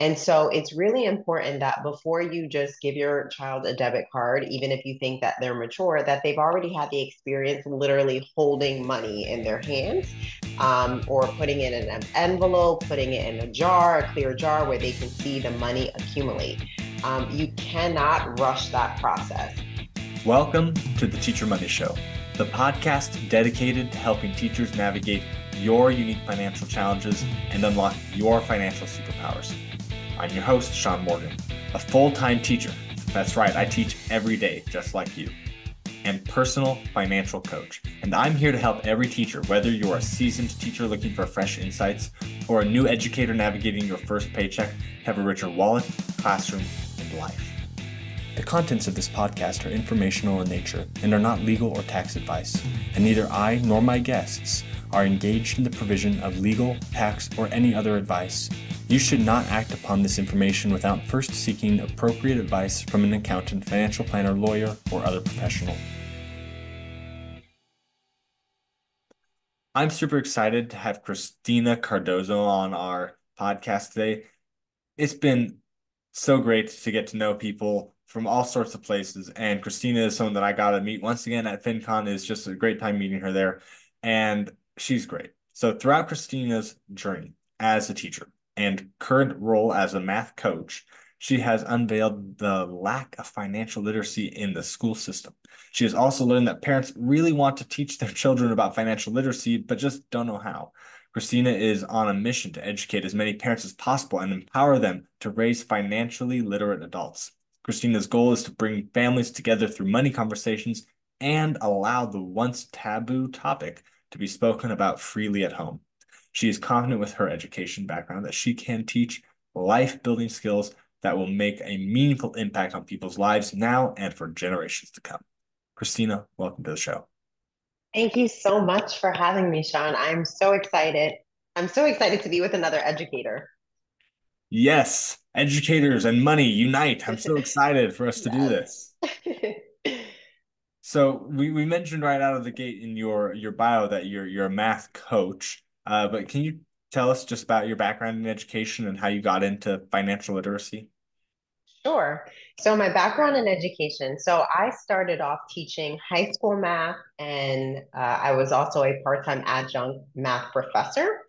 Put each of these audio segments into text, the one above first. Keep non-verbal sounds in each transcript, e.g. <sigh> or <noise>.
And so it's really important that before you just give your child a debit card, even if you think that they're mature, that they've already had the experience literally holding money in their hands um, or putting it in an envelope, putting it in a jar, a clear jar where they can see the money accumulate. Um, you cannot rush that process. Welcome to the Teacher Money Show, the podcast dedicated to helping teachers navigate your unique financial challenges and unlock your financial superpowers. I'm your host, Shaun Morgan, a full time teacher. That's right, I teach every day, just like you, and personal financial coach. And I'm here to help every teacher, whether you're a seasoned teacher looking for fresh insights or a new educator navigating your first paycheck, have a richer wallet, classroom, and life. The contents of this podcast are informational in nature and are not legal or tax advice, and neither I nor my guests are engaged in the provision of legal, tax, or any other advice. You should not act upon this information without first seeking appropriate advice from an accountant, financial planner, lawyer, or other professional. I'm super excited to have Crystina Cardozo on our podcast today. It's been so great to get to know people from all sorts of places. And Crystina is someone that I got to meet once again at FinCon. It's just a great time meeting her there. And she's great. So throughout Crystina's journey as a teacher and current role as a math coach, she has unveiled the lack of financial literacy in the school system. She has also learned that parents really want to teach their children about financial literacy, but just don't know how. Crystina is on a mission to educate as many parents as possible and empower them to raise financially literate adults. Crystina's goal is to bring families together through money conversations and allow the once taboo topic to be spoken about freely at home. She is confident with her education background that she can teach life building skills that will make a meaningful impact on people's lives now and for generations to come. Crystina, welcome to the show. Thank you so much for having me, Shaun. I'm so excited. I'm so excited to be with another educator. Yes, educators and money unite. I'm so <laughs> excited for us to do this. So we, we mentioned right out of the gate in your your bio that you're you're a math coach. Uh, but can you tell us just about your background in education and how you got into financial literacy? Sure. So my background in education. So I started off teaching high school math, and uh, I was also a part-time adjunct math professor.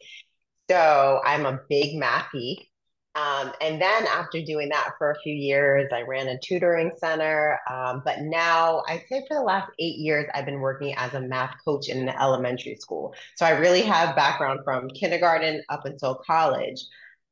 So I'm a big math geek. Um, and then after doing that for a few years, I ran a tutoring center. Um, but now I'd say for the last eight years, I've been working as a math coach in an elementary school. So I really have background from kindergarten up until college.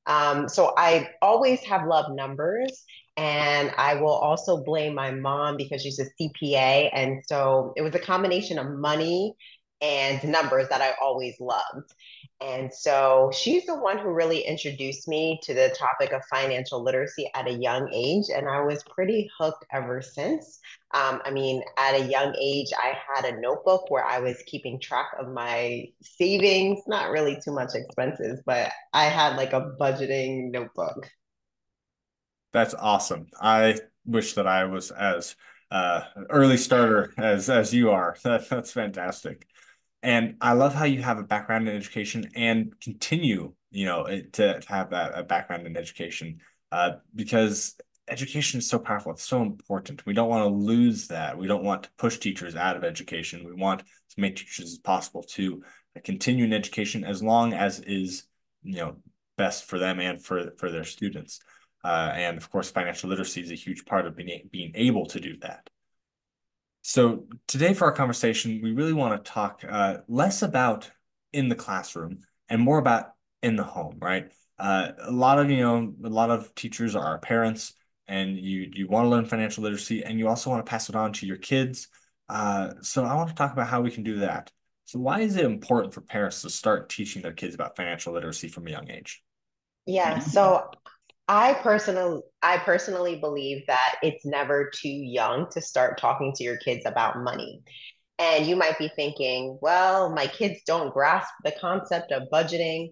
Um, so I always have loved numbers. And I will also blame my mom because she's a CPA. And so it was a combination of money and numbers that I always loved. And so she's the one who really introduced me to the topic of financial literacy at a young age. And I was pretty hooked ever since. Um, I mean, at a young age, I had a notebook where I was keeping track of my savings, not really too much expenses, but I had like a budgeting notebook. That's awesome. I wish that I was as uh, early starter as as you are. <laughs> That, that's fantastic. And I love how you have a background in education and continue, you know, to, to have that a background in education uh, because education is so powerful. It's so important. We don't want to lose that. We don't want to push teachers out of education. We want to make teachers as possible to continue in education as long as is, you know, best for them and for, for their students. Uh, and of course, financial literacy is a huge part of being, being able to do that. So today for our conversation, we really want to talk uh, less about in the classroom and more about in the home, right? Uh, a lot of, you know, a lot of teachers are our parents and you, you want to learn financial literacy and you also want to pass it on to your kids. Uh, so I want to talk about how we can do that. So why is it important for parents to start teaching their kids about financial literacy from a young age? Yeah, so I personally I personally believe that it's never too young to start talking to your kids about money. And you might be thinking, well, my kids don't grasp the concept of budgeting.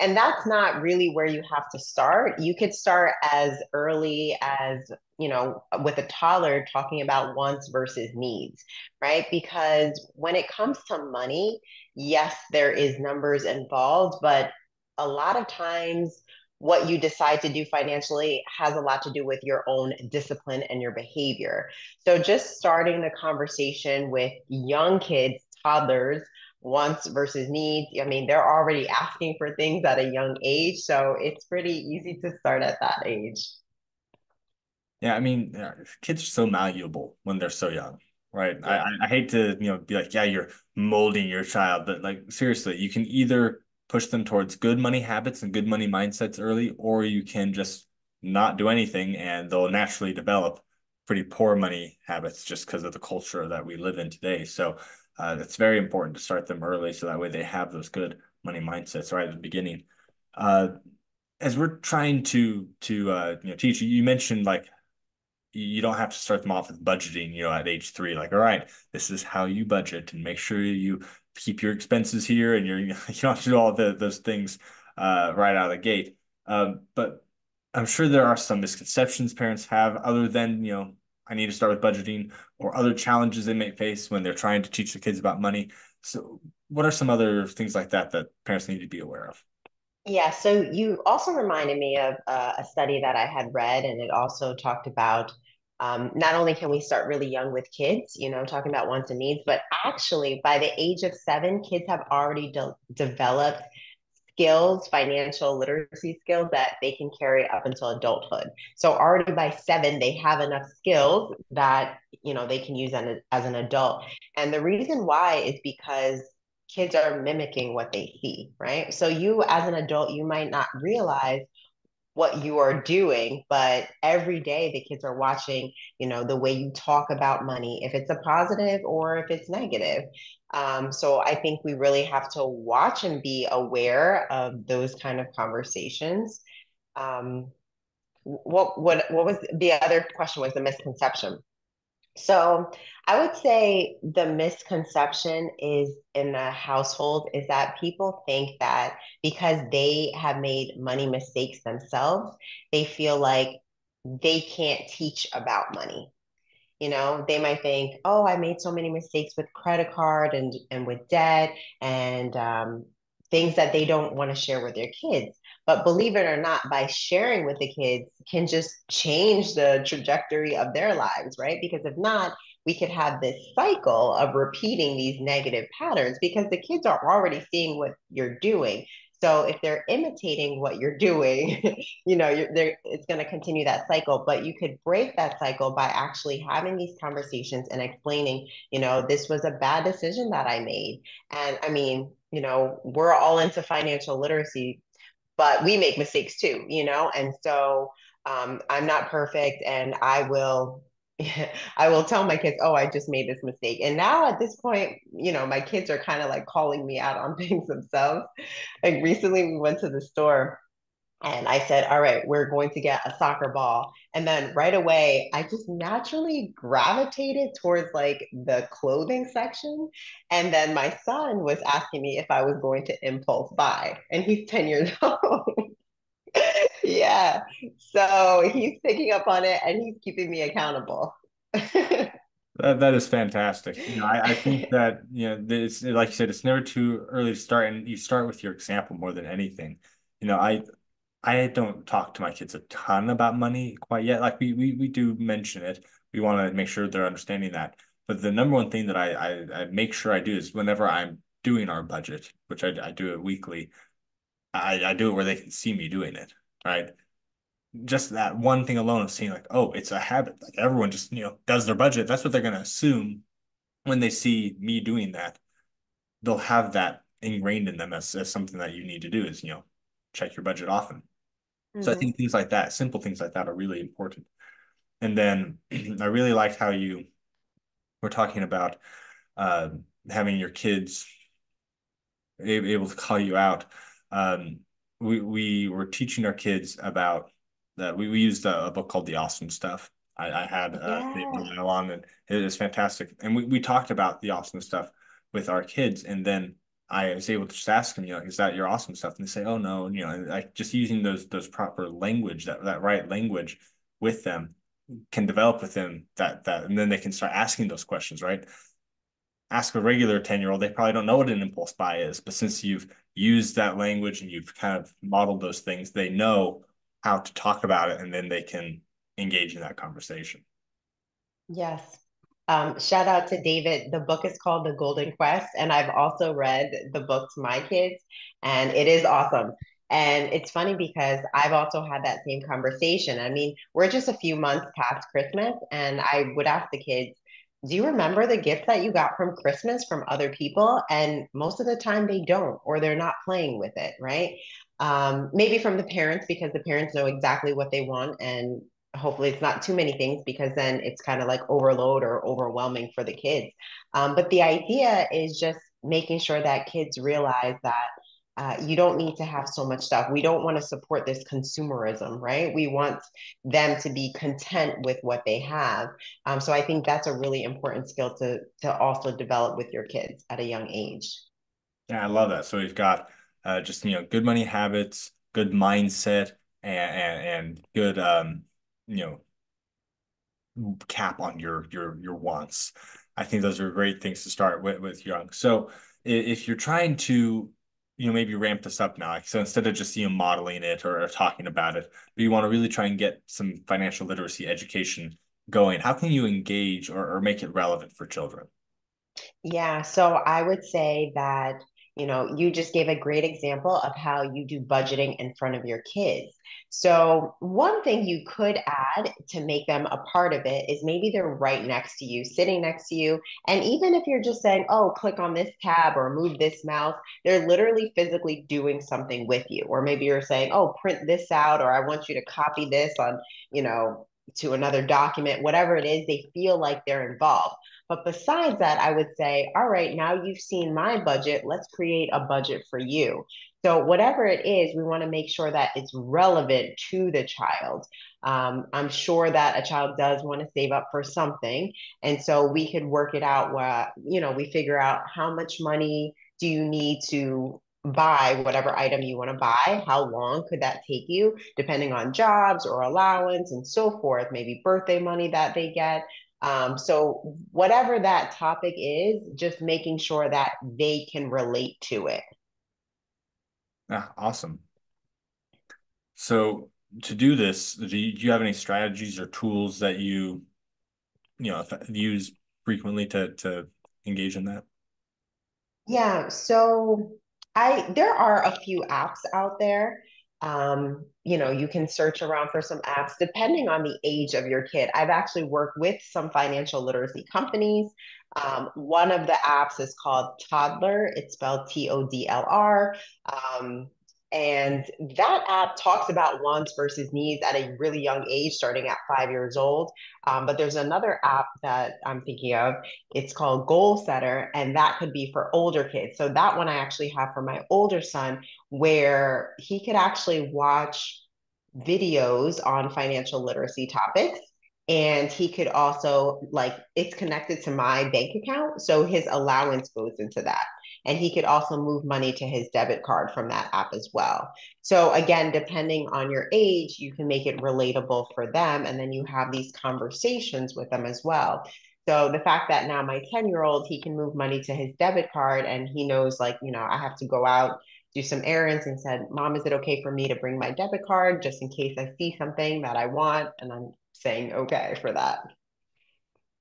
And that's not really where you have to start. You could start as early as, you know, with a toddler talking about wants versus needs, right? Because when it comes to money, yes, there is numbers involved, but a lot of times what you decide to do financially has a lot to do with your own discipline and your behavior. So just starting the conversation with young kids, toddlers, wants versus needs. I mean, they're already asking for things at a young age. So it's pretty easy to start at that age. Yeah, I mean, uh, kids are so malleable when they're so young, right? Yeah. I, I hate to, you know, be like, yeah, you're molding your child, but like seriously, you can either push them towards good money habits and good money mindsets early, or you can just not do anything and they'll naturally develop pretty poor money habits just because of the culture that we live in today. So uh, it's very important to start them early so that way they have those good money mindsets right at the beginning. Uh, as we're trying to to uh, you know teach you, mentioned like you don't have to start them off with budgeting, you know, at age three. Like, all right, this is how you budget and make sure you keep your expenses here and you're <laughs> you don't have to do all the, those things uh, right out of the gate. Um, but I'm sure there are some misconceptions parents have other than, you know, I need to start with budgeting or other challenges they may face when they're trying to teach the kids about money. So what are some other things like that that parents need to be aware of? Yeah, so you also reminded me of uh, a study that I had read, and it also talked about um, not only can we start really young with kids, you know, talking about wants and needs, but actually by the age of seven, kids have already de- developed skills, financial literacy skills that they can carry up until adulthood. So already by seven, they have enough skills that you know they can use as, as an adult. And the reason why is because kids are mimicking what they see, right? So you as an adult, you might not realize what you are doing but every day the kids are watching you know the way you talk about money if it's a positive or if it's negative. Um, so i think we really have to watch and be aware of those kind of conversations. Um, what what what was the other question was the misconception so I would say the misconception is in the household is that people think that because they have made money mistakes themselves, they feel like they can't teach about money. You know, they might think, oh, I made so many mistakes with credit card and and with debt and um, things that they don't want to share with their kids. But believe it or not, by sharing with the kids can just change the trajectory of their lives, right? Because if not, we could have this cycle of repeating these negative patterns because the kids are already seeing what you're doing. So if they're imitating what you're <laughs> doing, you know, it's going to continue that cycle. But you could break that cycle by actually having these conversations and explaining, you know, this was a bad decision that I made. And I mean, you know, we're all into financial literacy but we make mistakes too, you know? And so um, I'm not perfect and I will <laughs> I will tell my kids, oh, I just made this mistake. And now at this point, you know, my kids are kind of like calling me out on <laughs> things themselves. Like recently we went to the store and I said, All right, we're going to get a soccer ball. And then right away, I just naturally gravitated towards like the clothing section. And then my son was asking me if I was going to impulse buy, and he's <laughs> 10 years old. yeah. So he's picking up on it and he's keeping me accountable. <laughs> That, that is fantastic. You know, I, I think <laughs> that you know it's like you said, it's never too early to start, and you start with your example more than anything. You know, I I don't talk to my kids a ton about money quite yet. Like we we we do mention it. We want to make sure they're understanding that. But the number one thing that I, I, I make sure I do is whenever I'm doing our budget, which I, I do it weekly, I, I do it where they can see me doing it. Right. Just that one thing alone of seeing like, oh, it's a habit. Like everyone just, you know, does their budget. That's what they're gonna assume when they see me doing that. They'll have that ingrained in them as, as something that you need to do is, you know, check your budget often. Mm-hmm. So I mm-hmm. think things like that, simple things like that are really important. And then <clears throat> I really liked how you were talking about uh, having your kids able to call you out. Um, we, we were teaching our kids about that. We, we used a, a book called The Awesome Stuff. I, I had uh, yeah. on and it is fantastic. And we, we talked about the awesome stuff with our kids. And then I was able to just ask them, you know, is that your awesome stuff? And they say, oh no, and, you know, like just using those those proper language, that that right language with them can develop with them that that and then they can start asking those questions, right? Ask a regular 10 year old, they probably don't know what an impulse buy is, but since you've used that language and you've kind of modeled those things, they know how to talk about it and then they can engage in that conversation. Yes. Um, shout out to David. The book is called The Golden Quest, and I've also read the book to my kids, and it is awesome. And it's funny because I've also had that same conversation. I mean, we're just a few months past Christmas, and I would ask the kids, Do you remember the gift that you got from Christmas from other people? And most of the time they don't, or they're not playing with it, right? Um, maybe from the parents because the parents know exactly what they want and hopefully it's not too many things because then it's kind of like overload or overwhelming for the kids. Um, but the idea is just making sure that kids realize that uh, you don't need to have so much stuff. We don't want to support this consumerism, right? We want them to be content with what they have. Um, so I think that's a really important skill to to also develop with your kids at a young age. Yeah, I love that. So we've got uh, just you know good money habits, good mindset, and and, and good um, you know cap on your your your wants. I think those are great things to start with with young. So if you're trying to you know maybe ramp this up now so instead of just you know modeling it or, or talking about it but you want to really try and get some financial literacy education going how can you engage or, or make it relevant for children yeah so i would say that you know, you just gave a great example of how you do budgeting in front of your kids. So, one thing you could add to make them a part of it is maybe they're right next to you, sitting next to you. And even if you're just saying, oh, click on this tab or move this mouse, they're literally physically doing something with you. Or maybe you're saying, oh, print this out, or I want you to copy this on, you know, to another document, whatever it is, they feel like they're involved. But besides that, I would say, all right, now you've seen my budget, let's create a budget for you. So, whatever it is, we want to make sure that it's relevant to the child. Um, I'm sure that a child does want to save up for something. And so we could work it out where, you know, we figure out how much money do you need to buy whatever item you want to buy how long could that take you depending on jobs or allowance and so forth maybe birthday money that they get um, so whatever that topic is, just making sure that they can relate to it. Ah, awesome. So to do this, do you, do you have any strategies or tools that you, you know, use frequently to to engage in that? Yeah. So I there are a few apps out there um, you know, you can search around for some apps depending on the age of your kid. I've actually worked with some financial literacy companies. Um, one of the apps is called Todlr, It's spelled T O D L R. Um, and that app talks about wants versus needs at a really young age, starting at five years old. Um, but there's another app that I'm thinking of. It's called GoalSetter, and that could be for older kids. So that one I actually have for my older son, where he could actually watch videos on financial literacy topics and he could also like it's connected to my bank account so his allowance goes into that and he could also move money to his debit card from that app as well. So again depending on your age you can make it relatable for them and then you have these conversations with them as well. So the fact that now my 10 year old he can move money to his debit card and he knows like you know i have to go out do some errands and said mom is it okay for me to bring my debit card just in case i see something that i want? And i'm saying okay for that.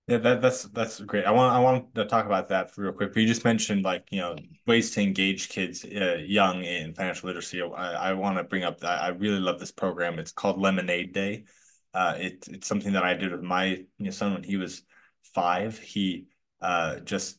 Yeah, that, that's that's great. I want I want to talk about that real quick. But you just mentioned like you know ways to engage kids uh, young in financial literacy. I, I want to bring up that I really love this program. It's called Lemonade Day. Uh, it, it's something that I did with my you know, son when he was five. He uh, just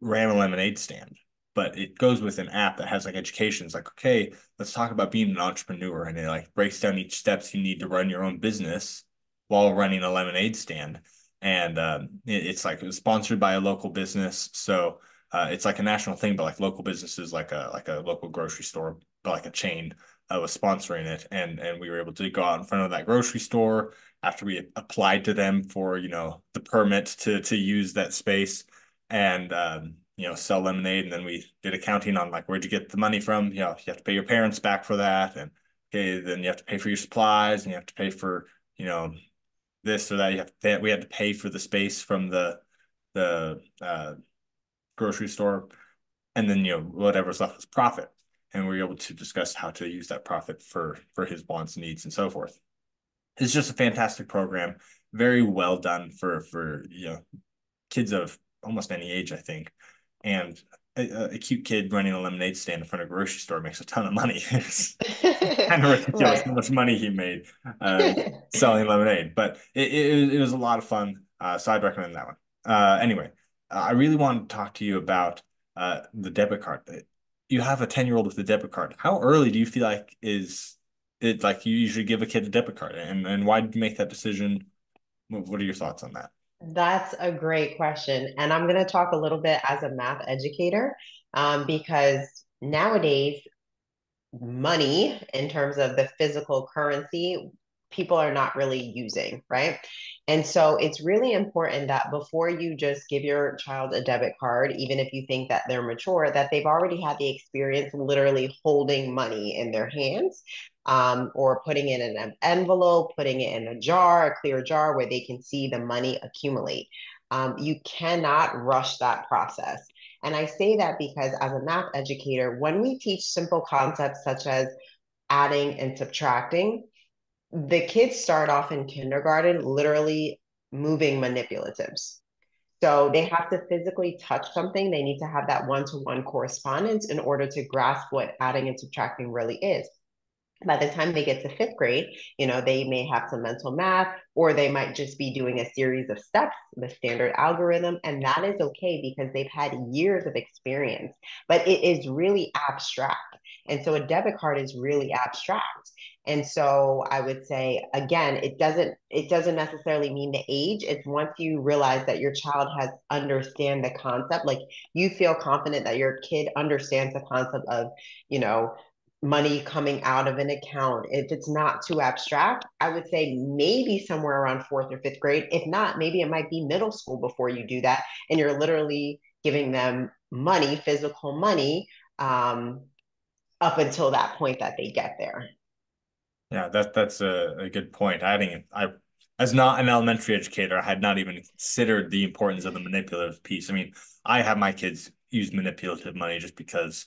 ran a lemonade stand, but it goes with an app that has like education. It's like okay, let's talk about being an entrepreneur, and it like breaks down each steps you need to run your own business while running a lemonade stand. And um, it, it's like it sponsored by a local business. So uh, it's like a national thing, but like local businesses, like a like a local grocery store, but like a chain uh, was sponsoring it, and and we were able to go out in front of that grocery store after we applied to them for you know the permit to to use that space, and um, you know sell lemonade, and then we did accounting on like where'd you get the money from? You know you have to pay your parents back for that, and okay then you have to pay for your supplies, and you have to pay for you know this or that. You have to, we had to pay for the space from the the uh, grocery store, and then you know whatever's left was profit. And we were able to discuss how to use that profit for for his wants needs and so forth. It's just a fantastic program. Very well done for for you know kids of almost any age i think. And a, a, cute kid running a lemonade stand in front of a grocery store makes a ton of money. <laughs> it's <laughs> kind of ridiculous right. how much money he made <laughs> uh, selling lemonade, but it, it, it, was a lot of fun. Uh, so I'd recommend that one. Uh, anyway, I really want to talk to you about uh, the debit card. You have a 10 year old with a debit card. How early do you feel like is it like you usually give a kid a debit card and, and why did you make that decision? What are your thoughts on that? That's a great question. And I'm going to talk a little bit as a math educator um, because nowadays, money in terms of the physical currency, people are not really using, right? And so it's really important that before you just give your child a debit card, even if you think that they're mature, that they've already had the experience literally holding money in their hands um, or putting it in an envelope, putting it in a jar, a clear jar where they can see the money accumulate. Um, you cannot rush that process. And I say that because as a math educator, when we teach simple concepts such as adding and subtracting, the kids start off in kindergarten literally moving manipulatives. So they have to physically touch something. They need to have that one to one correspondence in order to grasp what adding and subtracting really is by the time they get to fifth grade, you know, they may have some mental math or they might just be doing a series of steps, the standard algorithm. And that is okay because they've had years of experience, but it is really abstract. And so a debit card is really abstract. And so I would say again, it doesn't it doesn't necessarily mean the age. It's once you realize that your child has understand the concept, like you feel confident that your kid understands the concept of, you know, money coming out of an account, if it's not too abstract, I would say maybe somewhere around fourth or fifth grade. If not, maybe it might be middle school before you do that. And you're literally giving them money, physical money, um, up until that point that they get there. Yeah, that that's a, a good point. I think I as not an elementary educator, I had not even considered the importance of the manipulative piece. I mean, I have my kids use manipulative money just because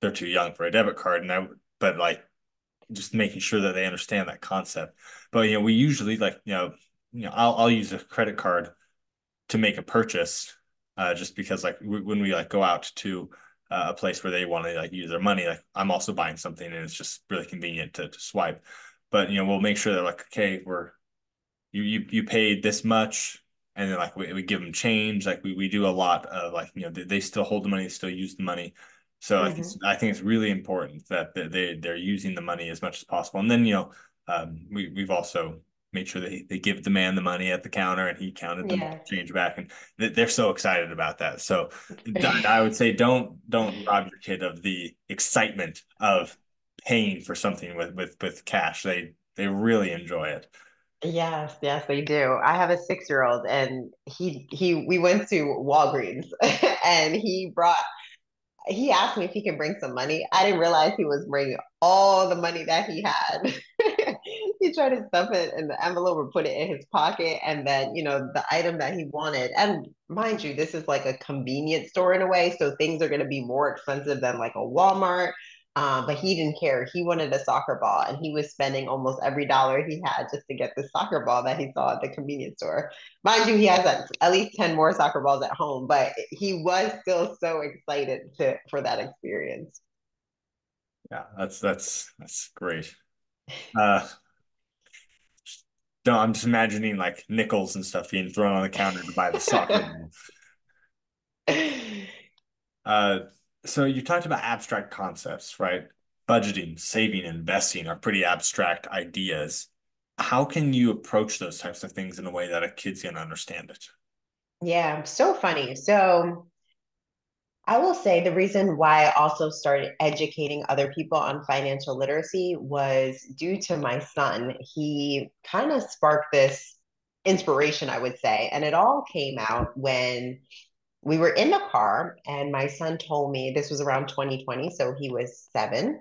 they're too young for a debit card. And I, but like just making sure that they understand that concept. But you know, we usually like you know, you know, I'll I'll use a credit card to make a purchase, uh, just because like w- when we like go out to uh, a place where they want to like use their money, like I'm also buying something and it's just really convenient to, to swipe. But you know, we'll make sure they're like okay, we're you you you paid this much and then like we, we give them change like we, we do a lot of like you know they, they still hold the money they still use the money so mm-hmm. I, think, I think it's really important that they they're using the money as much as possible. And then you know um, we we've also made sure they, they give the man the money at the counter and he counted the yeah. change back and they're so excited about that so i would say don't don't rob your kid of the excitement of paying for something with with with cash they they really enjoy it Yes, yes, they do. I have a six year old and he he we went to Walgreens <laughs> and he brought he asked me if he could bring some money. I didn't realize he was bringing all the money that he had. <laughs> he tried to stuff it in the envelope or put it in his pocket, and then you know the item that he wanted. And mind you, this is like a convenience store in a way, so things are going to be more expensive than like a Walmart um, but he didn't care. He wanted a soccer ball, and he was spending almost every dollar he had just to get the soccer ball that he saw at the convenience store. Mind you, he has at least ten more soccer balls at home, but he was still so excited to for that experience. Yeah, that's that's that's great. Uh, no, I'm just imagining like nickels and stuff being thrown on the counter to buy the soccer. <laughs> uh, so you talked about abstract concepts, right? Budgeting, saving, investing are pretty abstract ideas. How can you approach those types of things in a way that a kid's going to understand it? Yeah, so funny. So I will say the reason why I also started educating other people on financial literacy was due to my son. He kind of sparked this inspiration, I would say. And it all came out when we were in the car and my son told me this was around 2020 so he was seven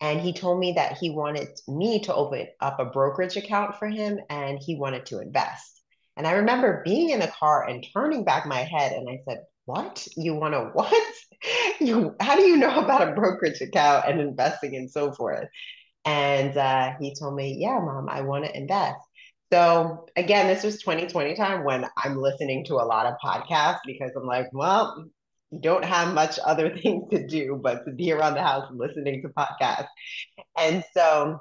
and he told me that he wanted me to open up a brokerage account for him and he wanted to invest and i remember being in the car and turning back my head and i said what? You want to what? <laughs> You how do you know about a brokerage account and investing and so forth? And uh, he told me, yeah, mom, I want to invest. So again, this was 2020 time when I'm listening to a lot of podcasts because I'm like, well, you don't have much other <laughs> things to do but to be around the house listening to podcasts. And so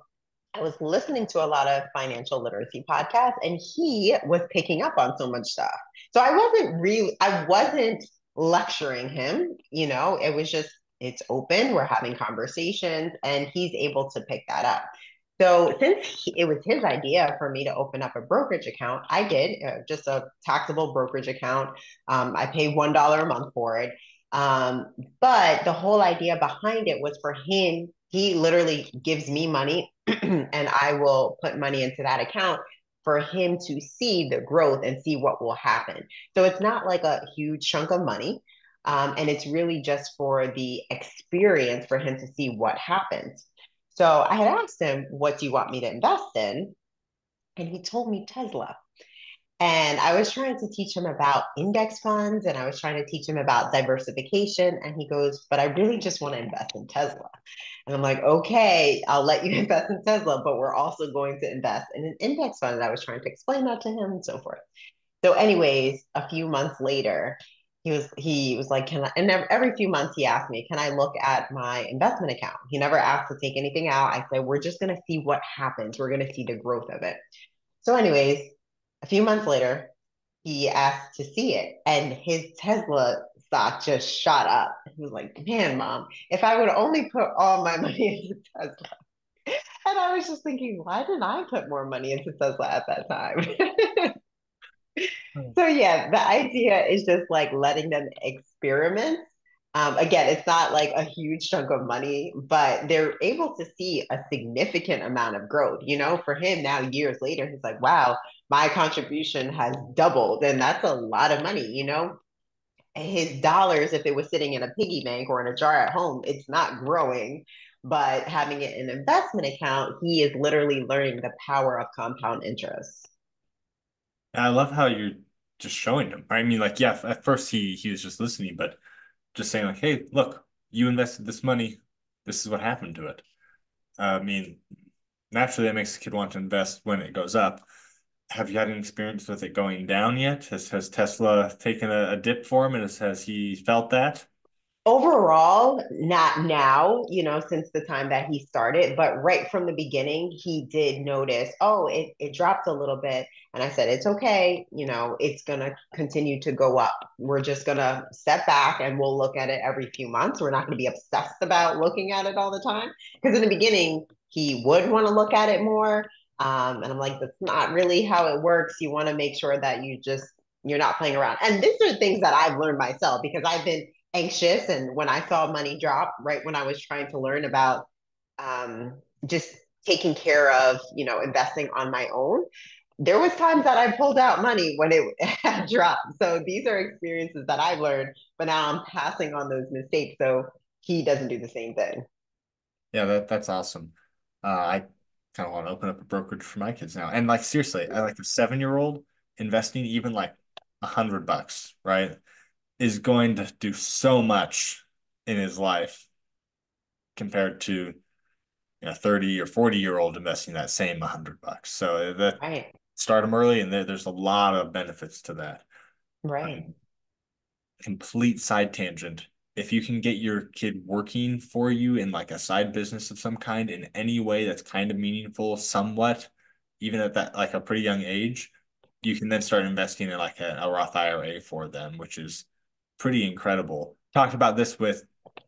I was listening to a lot of financial literacy podcasts and he was picking up on so much stuff. So I wasn't really, I wasn't lecturing him, you know, it was just, it's open, we're having conversations, and he's able to pick that up. So since he, it was his idea for me to open up a brokerage account, I did uh, just a taxable brokerage account. Um, I pay one dollar a month for it. Um, but the whole idea behind it was for him. He literally gives me money, <clears throat> and I will put money into that account for him to see the growth and see what will happen. So it's not like a huge chunk of money. Um, and it's really just for the experience for him to see what happens. So I had asked him, What do you want me to invest in? And he told me Tesla. And I was trying to teach him about index funds and I was trying to teach him about diversification. And he goes, But I really just want to invest in Tesla. And I'm like, Okay, I'll let you <laughs> invest in Tesla, but we're also going to invest in an index fund. And I was trying to explain that to him and so forth. So, anyways, a few months later, he was he was like, "Can I?" And every few months he asked me, "Can I look at my investment account?" He never asked to take anything out. I said, "We're just going to see what happens. We're going to see the growth of it." So, anyways, a few months later, he asked to see it, and his Tesla stock just shot up. He was like, "Man, mom, if I would only put all my <laughs> money into Tesla." And I was just thinking, why didn't I put more money into Tesla at that time? <laughs> Hmm. so yeah, the idea is just like letting them experiment. Um, again, it's not like a huge chunk of money, but they're able to see a significant amount of growth. You know, for him now, years later, he's like, wow, my contribution has doubled. And that's a lot of money, you know? His dollars, if it was sitting in a piggy bank or in a jar at home, it's not growing. But having it in an investment account, he is literally learning the power of compound interest. I love how you're just showing him. I mean, like, yeah, at first he he was just listening, but just saying like, hey, look, you invested this money. This is what happened to it. Uh, I mean, naturally that makes the kid want to invest when it goes up. Have you had an experience with it going down yet? Has has Tesla taken a, a dip for him and has, has he felt that? Overall not now you know since the time that he started but right from the beginning he did notice oh it, it dropped a little bit. And i said it's okay you know it's to continue to go up. We're just to step back and we'll look at it every few months. We're not to be obsessed about looking at it all the time. Because in the beginning he would want to look at it more um, and i'm like that's not really how it works. You want to make sure that you just you're not playing around. And these are things that i've learned myself because i've been anxious and when i saw money drop right when i was trying to learn about um, just taking care of you know investing on my own there was times that i pulled out money when it <laughs> had dropped. So these are experiences that i've learned but now i'm passing on those mistakes so he doesn't do the same thing. Yeah that, that's awesome. Uh, i kind of want to open up a brokerage for my kids now. And like seriously i like a seven year old investing even like a hundred bucks right is going to do so much in his life compared to you know 30 or 40 year old investing that same 100 bucks. So that right. start them early and there, there's a lot of benefits to that. Right. Um, complete side tangent. If you can get your kid working for you in like a side business of some kind in any way that's kind of meaningful somewhat even at that like a pretty young age you can then start investing in like a, a roth ira for them which is pretty incredible. Talked about this with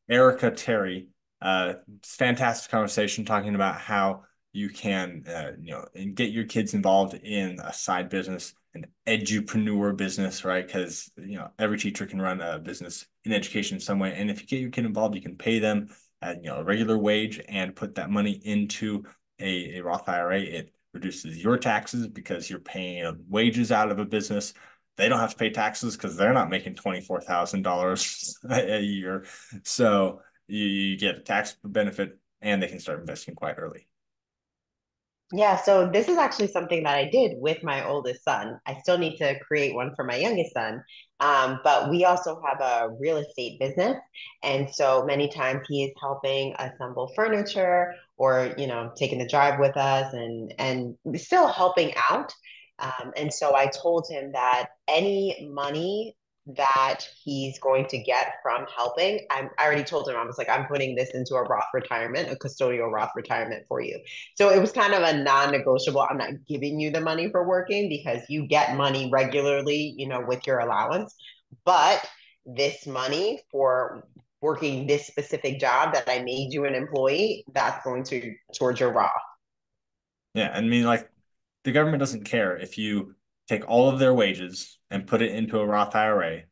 Erica Terry. Uh, fantastic conversation talking about how you can, uh, you know, and get your kids involved in a side business, an edupreneur business, right? Because you know every teacher can run a business in education in some way, and if you get your kid involved, you can pay them at you know a regular wage and put that money into a, a Roth IRA. It reduces your taxes because you're paying wages out of a business they don't have to pay taxes because they're not making $24,000 <laughs> a year. So you, you get a tax benefit and they can start investing quite early. Yeah, so this is actually something that I did with my oldest son. I still need to create one for my youngest son. Um, but we also have a real estate business. And so many times he is helping assemble furniture or, you know, taking the drive with us and and still helping out. Um, and so I told him that any money that he's going to get from helping, I'm, I already told him, I was like, I'm putting this into a Roth retirement, a custodial Roth retirement for you. So it was kind of a non-negotiable. I'm not giving you the money for working because you get money regularly, you know, with your allowance. But this money for working this specific job that I made you an employee, that's going to towards your Roth. Yeah, I mean, like the government doesn't care if you take all of their wages and put it into a Roth IRA,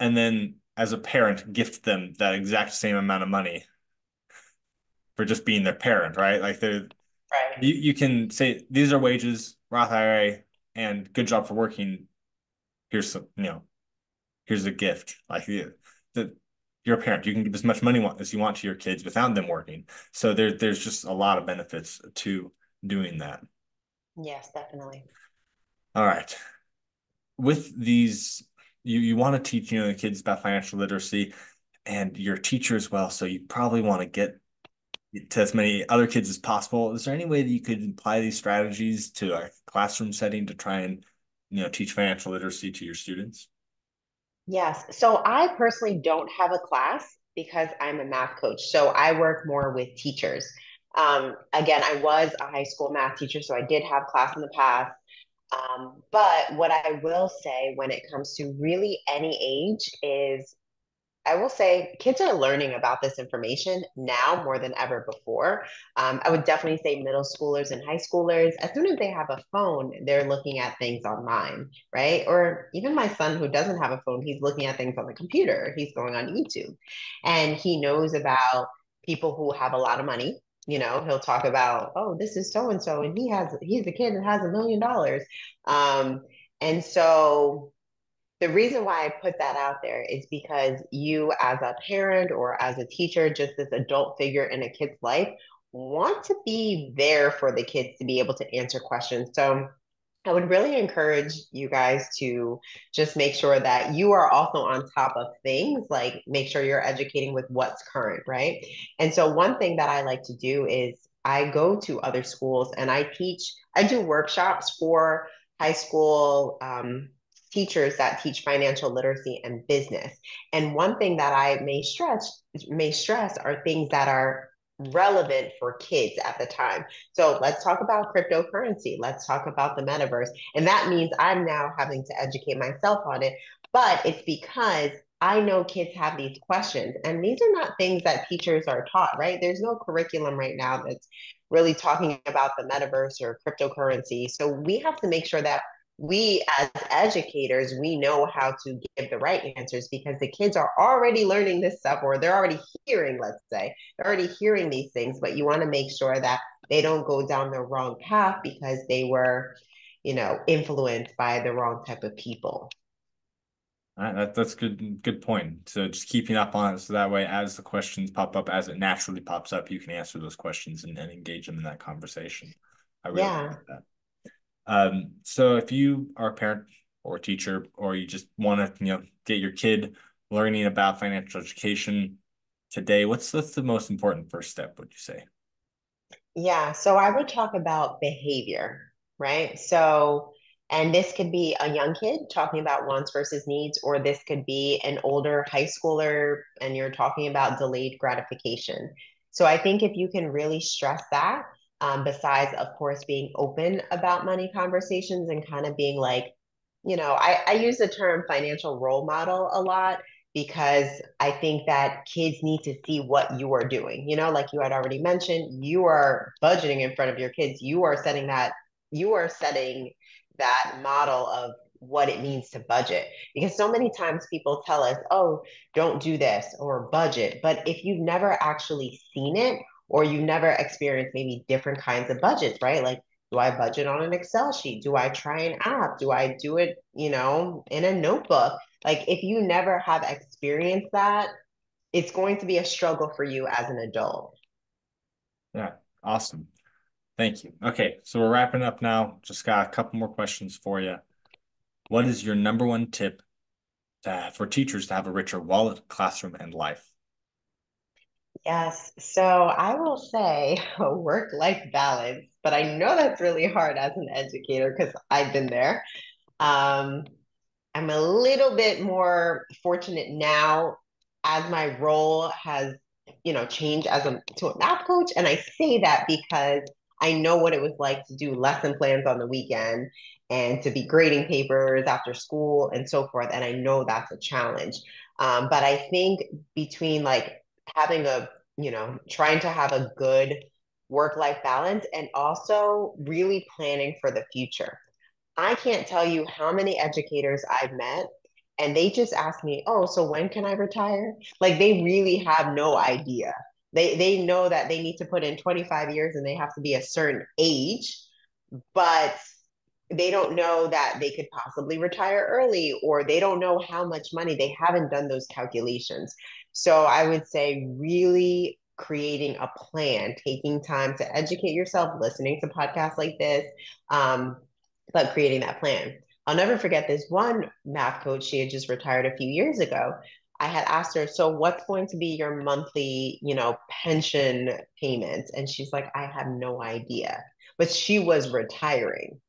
and then as a parent gift them that exact same amount of money for just being their parent, right? Like they're Right. you, you can say these are wages, Roth IRA, and good job for working. Here's some, you know, here's a gift. Like the, the you're a parent, you can give as much money as you want to your kids without them working. So there, there's just a lot of benefits to doing that. Yes, definitely. All right. With these, you you want to teach, you know, the kids about financial literacy and you're teacher as well. So you probably want to get to as many other kids as possible. Is there any way that you could apply these strategies to a classroom setting to try and, you know, teach financial literacy to your students? Yes. So I personally don't have a class because I'm a math coach. So I work more with teachers. Um, again, I was a high school math teacher, so I did have class in the past. Um, but what I will say when it comes to really any age is I will say kids are learning about this information now more than ever before. Um, I would definitely say middle schoolers and high schoolers, as soon as they have a phone, they're looking at things online, right? Or even my son who doesn't have a phone, he's looking at things on the computer. He's going on YouTube and he knows about people who have a lot of money. You know, he'll talk about, oh, this is so and so, and he has, he's a kid that has a million dollars. Um, and so the reason why I put that out there is because you, as a parent or as a teacher, just this adult figure in a kid's life, want to be there for the kids to be able to answer questions. So I would really encourage you guys to just make sure that you are also on top of things, like make sure you're educating with what's current, right? And so, one thing that I like to do is I go to other schools and I teach, I do workshops for high school um, teachers that teach financial literacy and business. And one thing that I may stress may stress are things that are relevant for kids at the time. So let's talk about cryptocurrency. Let's talk about the metaverse. And that means I'm now having to educate myself on it. But it's because I know kids have these questions, and these are not things that teachers are taught, right? There's no curriculum right now that's really talking about the metaverse or cryptocurrency. So we have to make sure that we as educators we know how to give the right answers because the kids are already learning this stuff or they're already hearing let's say they're already hearing these things but you want to make sure that they don't go down the wrong path because they were you know influenced by the wrong type of people Right, that, that's good good point. So just keeping up on it so that way as the questions pop up, as it naturally pops up, you can answer those questions and, and engage them in that conversation. I really yeah like that. Um, so if you are a parent or a teacher, or you just want to, you know, get your kid learning about financial education today, what's what's the most important first step, would you say? Yeah, so I would talk about behavior, right? So, and this could be a young kid talking about wants versus needs, or this could be an older high schooler and you're talking about delayed gratification. So, I think if you can really stress that, um, besides, of course, being open about money conversations and kind of being like, you know, I, I use the term financial role model a lot because I think that kids need to see what you are doing. You know, like you had already mentioned, you are budgeting in front of your kids. You are setting that, you are setting that model of what it means to budget. Because so many times people tell us, oh, don't do this or budget. But if you've never actually seen it or you never experienced maybe different kinds of budgets, right? Like, do I budget on an Excel sheet? Do I try an app? Do I do it, you know, in a notebook? Like if you never have experienced that, it's going to be a struggle for you as an adult. Yeah, awesome. Thank you. Okay, so we're wrapping up now. Just got a couple more questions for you. What is your number one tip to, for teachers to have a richer wallet, classroom, and life? Yes. So I will say a <laughs> work-life balance, but I know that's really hard as an educator because I've been there. Um, I'm a little bit more fortunate now as my role has, you know, changed as a to a math coach. And I say that because I know what it was like to do lesson plans on the weekend and to be grading papers after school and so forth. And I know that's a challenge. Um, but I think between like having a, you know, trying to have a good work life balance and also really planning for the future. I can't tell you how many educators I've met and they just ask me, "Oh, so when can I retire?" Like they really have no idea. They they know that they need to put in 25 years and they have to be a certain age, but they don't know that they could possibly retire early or they don't know how much money they haven't done those calculations. So I would say really creating a plan, taking time to educate yourself, listening to podcasts like this, um, but creating that plan. I'll never forget this one math coach. She had just retired a few years ago. I had asked her, so what's going to be your monthly, you know, pension payments? And she's like, I have no idea. But she was retiring.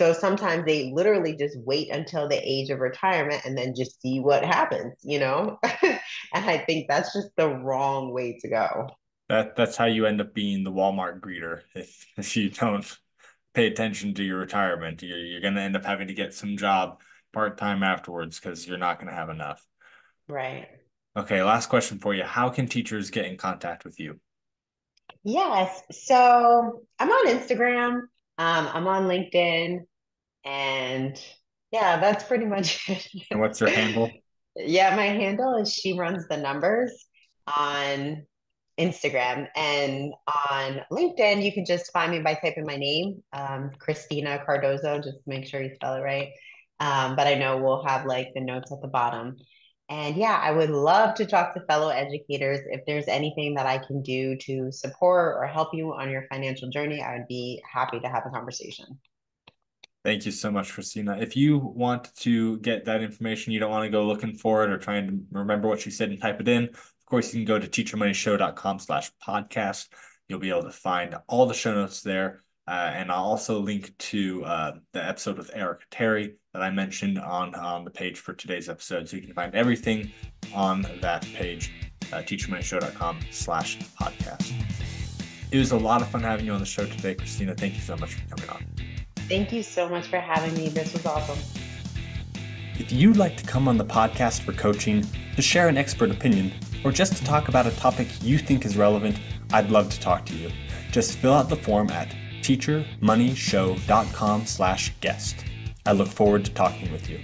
So sometimes they literally just wait until the age of retirement and then just see what happens, you know? <laughs> and I think that's just the wrong way to go. That that's how you end up being the Walmart greeter if, <laughs> if you don't pay attention to your retirement. You're, you're going to end up having to get some job part time afterwards because you're not going to have enough. Right. Okay, last question for you. How can teachers get in contact with you? Yes. So I'm on Instagram, um, I'm on LinkedIn, and yeah, that's pretty much <laughs> it. And what's your handle? Yeah, my handle is She Runs the Numbers on Instagram and on LinkedIn. You can just find me by typing my name, um, Crystina Cardozo. Just make sure you spell it right. Um, but I know we'll have like the notes at the bottom. And yeah, I would love to talk to fellow educators. If there's anything that I can do to support or help you on your financial journey, I would be happy to have a conversation. Thank you so much, Crystina. If you want to get that information, you don't want to go looking for it or trying to remember what she said and type it in, of course, you can go to teachermoneyshow.com slash podcast. You'll be able to find all the show notes there. Uh, and I'll also link to uh, the episode with Eric Terry that I mentioned on, on the page for today's episode. So you can find everything on that page, uh, teachermoneyshow.com slash podcast. It was a lot of fun having you on the show today, Crystina. Thank you so much for coming on. Thank you so much for having me. This was awesome. If you'd like to come on the podcast for coaching, to share an expert opinion, or just to talk about a topic you think is relevant, I'd love to talk to you. Just fill out the form at teachermoneyshow.com slash guest. I look forward to talking with you.